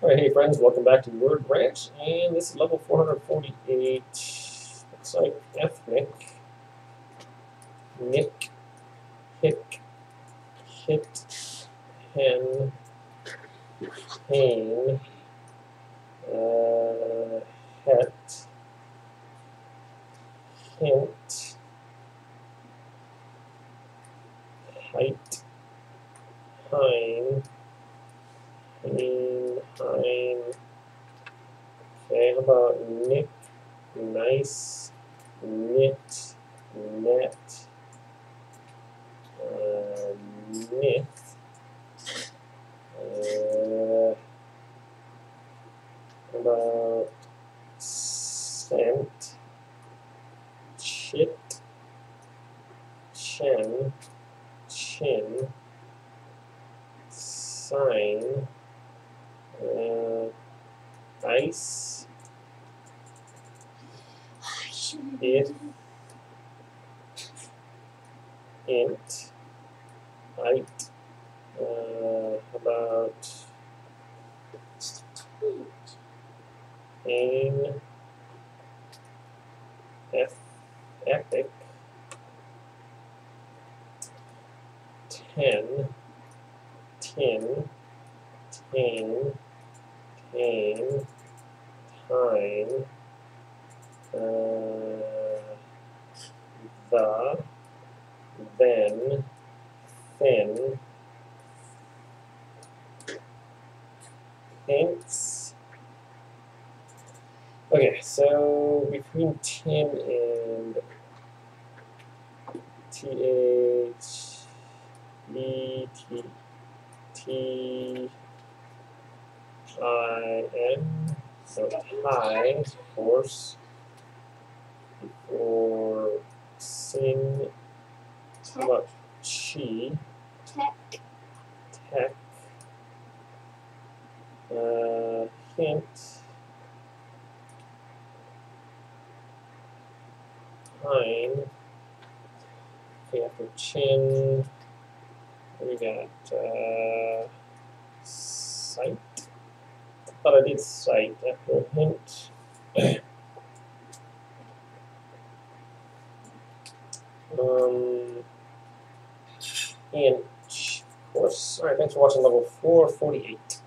Alright, hey friends, welcome back to Word Ranch, and this is level 448. Looks like ethnic. Nick. Hick. Hit. Hen. Hane. Uh, het. Hint. Height. Hein. Hein. Okay, how about Nick? Nice. Knit. Net. Uh, knit. Uh, about scent? Chit. Chen. Chin. Sign case if int height uh, about in F epic. 10 10 10 10 the then thin hints. Okay, so between tin and T H E T T I N so of course, before sin, how about chi, Tech. tech, uh, hint, Pine. Okay, after chin, we got uh, sight. Thought I did after hint. um, inch, of course. All right, thanks for watching level 448.